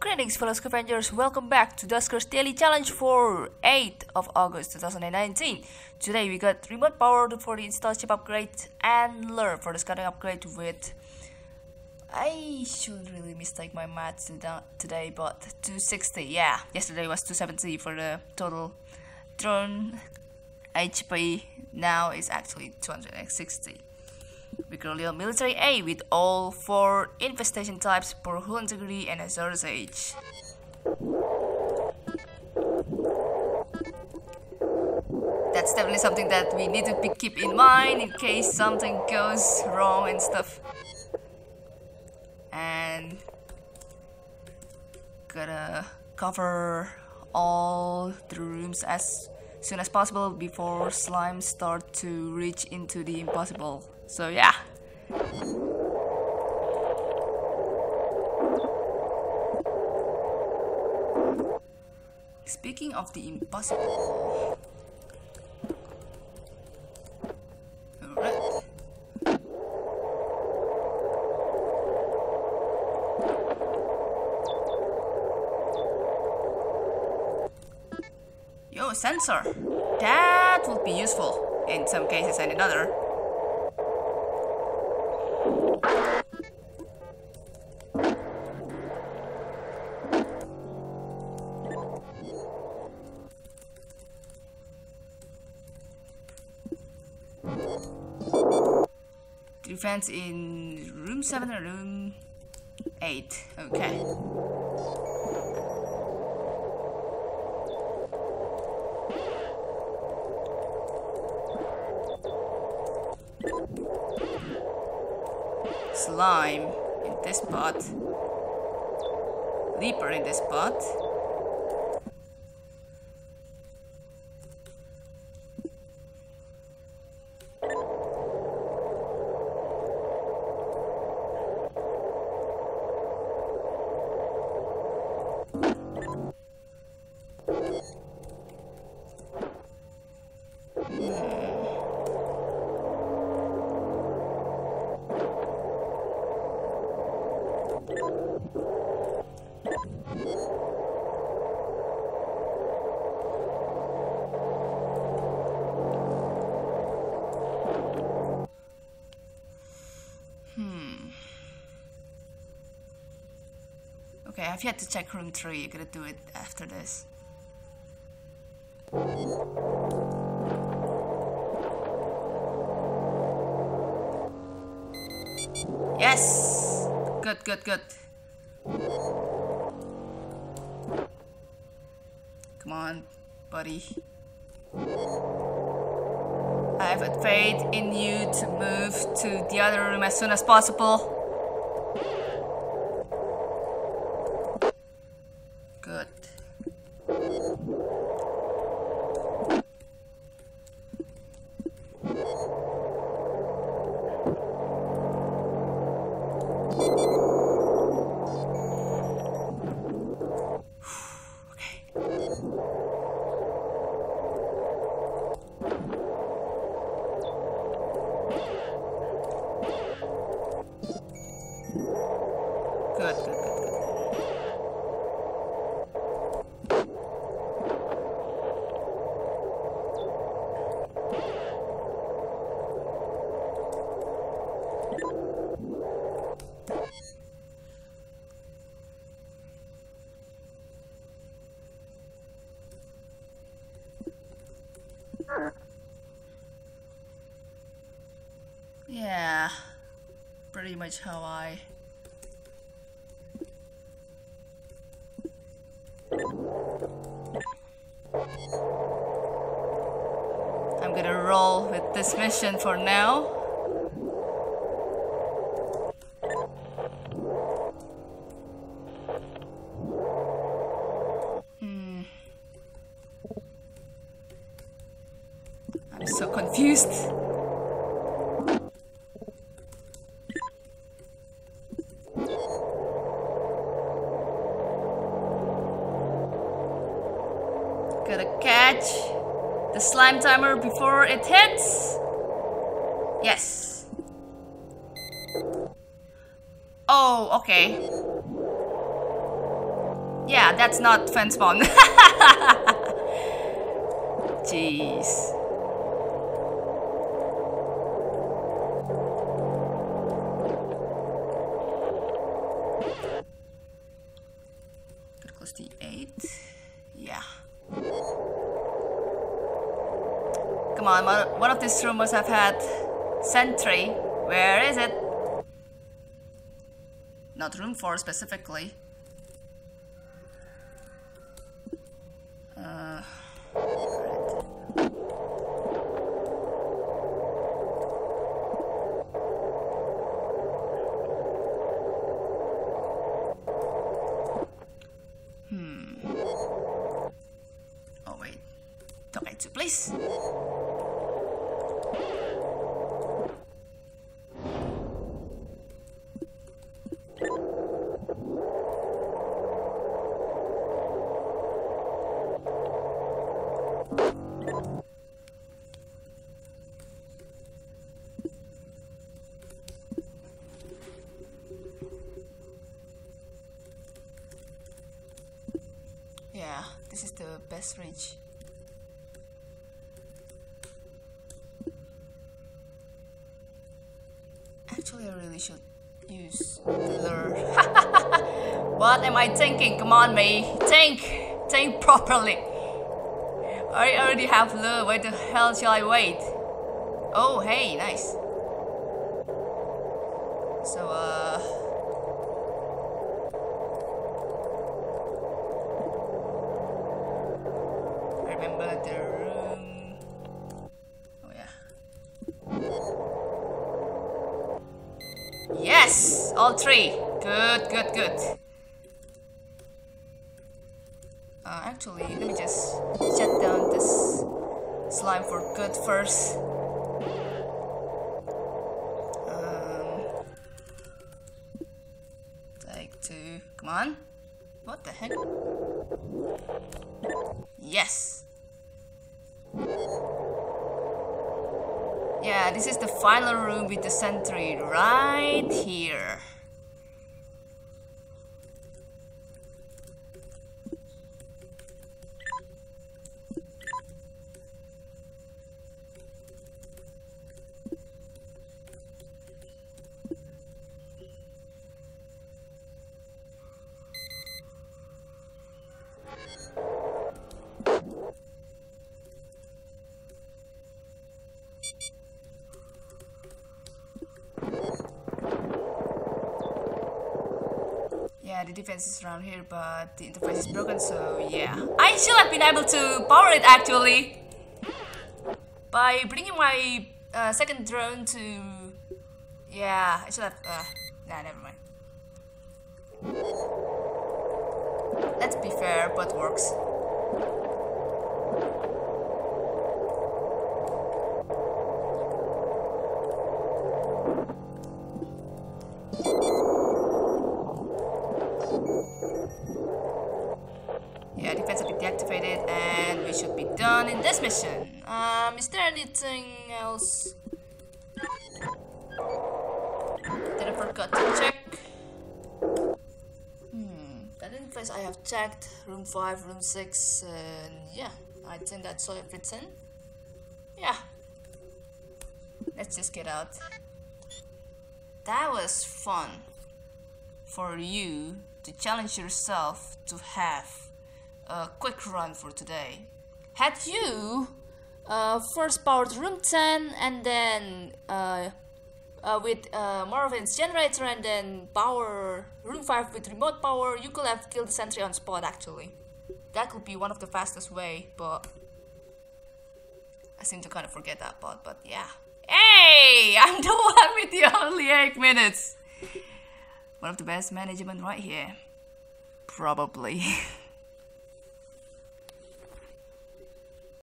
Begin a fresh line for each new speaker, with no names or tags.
Greetings fellow scavengers, welcome back to Duskers Daily Challenge for 8th of August 2019. Today we got remote power for the install ship upgrade and lure for the scouting upgrade with... I should really mistake my maths today, but 260, yeah. Yesterday was 270 for the total drone HP, now is actually 260. Vicroleal Military A with all four infestation types, Poor Integrity and Azor's Age. That's definitely something that we need to keep in mind in case something goes wrong and stuff. And gotta cover all the rooms as soon as possible before slimes start to reach into the impossible. So yeah. Speaking of the impossible. Yo, sensor. That would be useful in some cases and in other. Defense in room 7 or room 8. Okay. Slime in this spot. Leaper in this spot. Okay, I've yet to check room 3. You're gonna do it after this. Yes! Good, good, good. Come on, buddy. I have a faith in you to move to the other room as soon as possible. Yeah, pretty much how I I'm gonna roll with this mission for now. Hmm. I'm so confused. Gotta catch the slime timer before it hits. Yes. Oh, okay. Yeah, that's not fence spawn. Jeez. One of these rooms have had sentry. Where is it? Not room 4 specifically. Uh, hmm. Oh wait. Don't please. Yeah, this is the best range. Actually, I really should use lure. what am I thinking? Come on, me. Think! Think properly. I already have lure. Why the hell shall I wait? Oh, hey, nice. So, uh... Yes! All three. Good, good, good. Uh, actually, let me just shut down this slime for good first. Um, take two. Come on. What the heck? Yes! Yeah, this is the final room with the sentry right here. The defense is around here but the interface is broken so yeah. I should have been able to power it actually. By bringing my uh, second drone to yeah I should have uh, nah never mind. Let's be fair but works this mission. Um, is there anything else that I forgot to check? Hmm, that in place I have checked. Room 5, room 6, and yeah, I think that's all everything. Yeah. Let's just get out. That was fun for you to challenge yourself to have a quick run for today had you uh, first powered room 10 and then uh, uh, with uh, Marvin's generator and then power room 5 with remote power, you could have killed the sentry on spot actually. That could be one of the fastest way, but I seem to kind of forget that part, but yeah. Hey! I'm the one with the only 8 minutes! One of the best management right here. Probably.